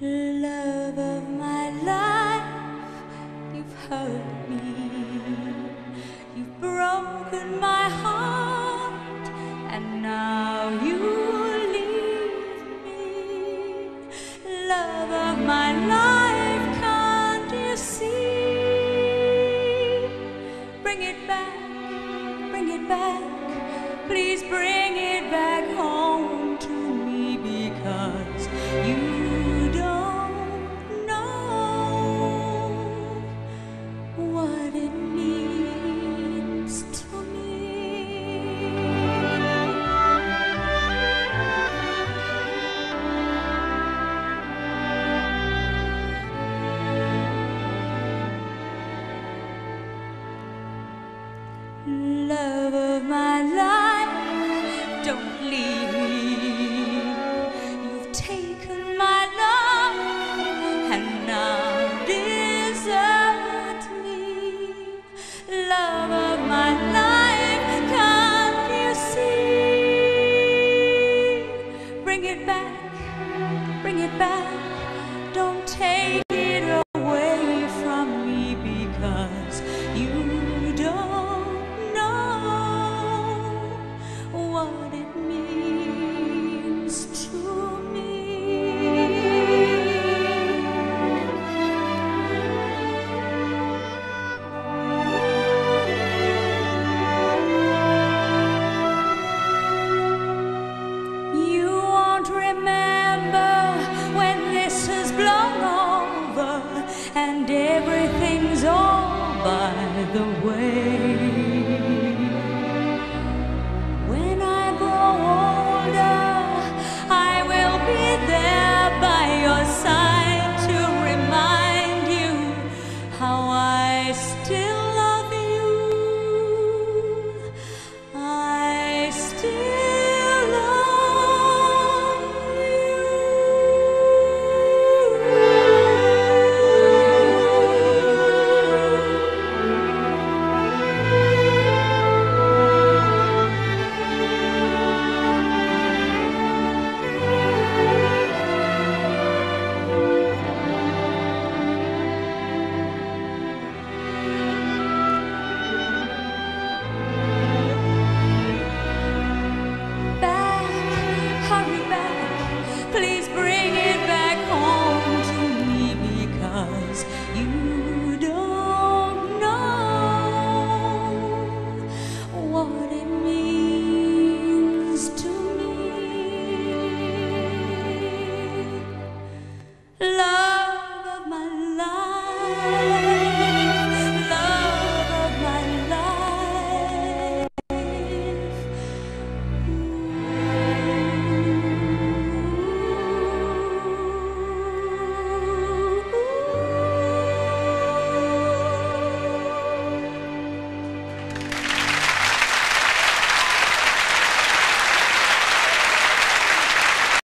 Love of my life, you've hurt me. You've broken my heart, and now you leave me. Love of my life, can't you see? Bring it back, bring it back, please bring it back. I still